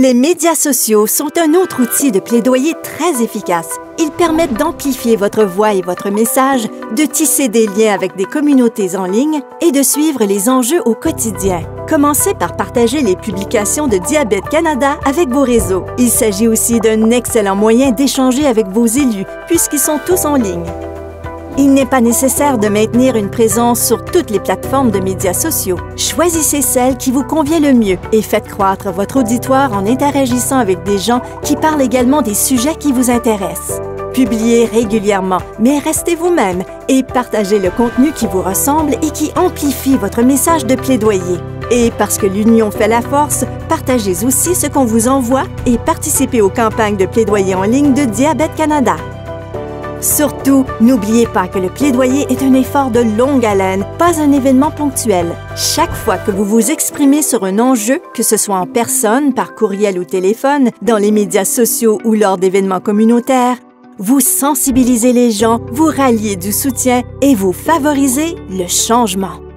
Les médias sociaux sont un autre outil de plaidoyer très efficace. Ils permettent d'amplifier votre voix et votre message, de tisser des liens avec des communautés en ligne et de suivre les enjeux au quotidien. Commencez par partager les publications de Diabète Canada avec vos réseaux. Il s'agit aussi d'un excellent moyen d'échanger avec vos élus puisqu'ils sont tous en ligne. Il n'est pas nécessaire de maintenir une présence sur toutes les plateformes de médias sociaux. Choisissez celle qui vous convient le mieux et faites croître votre auditoire en interagissant avec des gens qui parlent également des sujets qui vous intéressent. Publiez régulièrement, mais restez vous-même et partagez le contenu qui vous ressemble et qui amplifie votre message de plaidoyer. Et parce que l'union fait la force, partagez aussi ce qu'on vous envoie et participez aux campagnes de plaidoyer en ligne de Diabète Canada. Surtout, n'oubliez pas que le plaidoyer est un effort de longue haleine, pas un événement ponctuel. Chaque fois que vous vous exprimez sur un enjeu, que ce soit en personne, par courriel ou téléphone, dans les médias sociaux ou lors d'événements communautaires, vous sensibilisez les gens, vous ralliez du soutien et vous favorisez le changement.